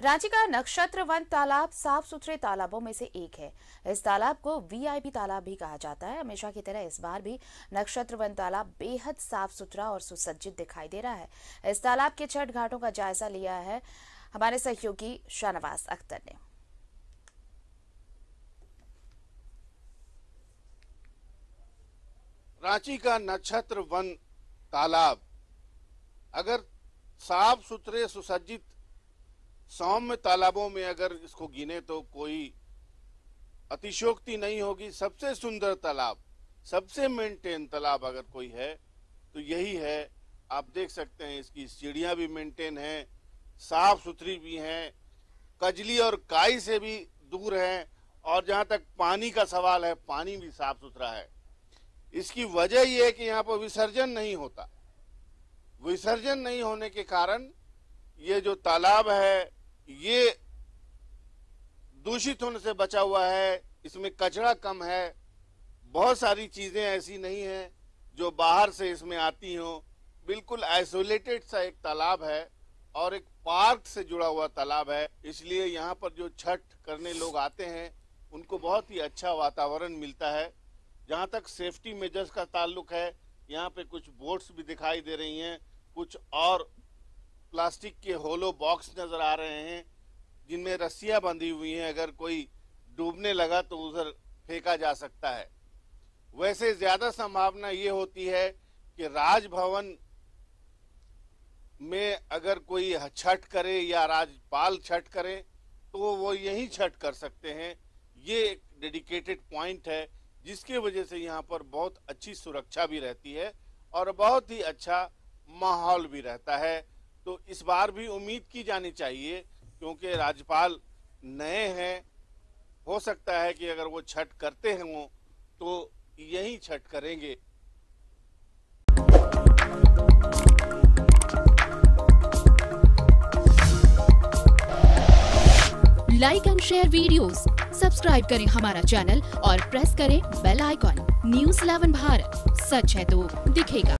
रांची का नक्षत्र वन तालाब साफ़ सुथरे तालाबों में से एक है। इस तालाब को वीआईपी तालाब भी कहा जाता है। हमेशा की तरह इस बार भी नक्षत्र वन तालाब बेहद साफ़ सुथरा और सुसज्जित दिखाई दे रहा है। इस तालाब के छठ घाटों का जायजा लिया है हमारे सहयोगी शाहनवाज अख्तर ने। रांची का नक्षत्र वन तालाब अगर साफ़ सुथरे, सुसज्जित सौम्य तालाबों में अगर इसको गिने तो कोई अतिशोक्ति नहीं होगी। सबसे सुंदर तालाब, सबसे मेंटेन तालाब अगर कोई है तो यही है। आप देख सकते हैं इसकी सीढ़ियाँ भी मेंटेन है, साफ़ सुथरी भी हैं, कजली और काई से भी दूर है, और जहाँ तक पानी का सवाल है, पानी भी साफ़ सुथरा है। इसकी वजह यह है कि यहाँ पर विसर्जन नहीं होता। विसर्जन नहीं होने के कारण ये जो तालाब है ये दूषित होने से बचा हुआ है, इसमें कचरा कम है, बहुत सारी चीज़ें ऐसी नहीं है जो बाहर से इसमें आती हो। बिल्कुल आइसोलेटेड सा एक तालाब है और एक पार्क से जुड़ा हुआ तालाब है। इसलिए यहाँ पर जो छठ करने लोग आते हैं, उनको बहुत ही अच्छा वातावरण मिलता है। जहाँ तक सेफ्टी मेजर्स का ताल्लुक है, यहाँ पे कुछ बोट्स भी दिखाई दे रही हैं, कुछ और प्लास्टिक के होलो बॉक्स नज़र आ रहे हैं, जिनमें रस्सियाँ बंधी हुई हैं। अगर कोई डूबने लगा तो उधर फेंका जा सकता है। वैसे ज़्यादा संभावना ये होती है कि राजभवन में अगर कोई छठ करे या राजपाल छठ करे तो वो यही छठ कर सकते हैं। ये एक डेडिकेटेड पॉइंट है, जिसकी वजह से यहाँ पर बहुत अच्छी सुरक्षा भी रहती है और बहुत ही अच्छा माहौल भी रहता है। तो इस बार भी उम्मीद की जानी चाहिए क्योंकि राज्यपाल नए हैं। हो सकता है कि अगर वो छठ करते हैं वो तो यही छठ करेंगे। Like and share videos, subscribe करें हमारा चैनल और प्रेस करें बेल आइकॉन न्यूज़ 11 भारत. सच है तो दिखेगा।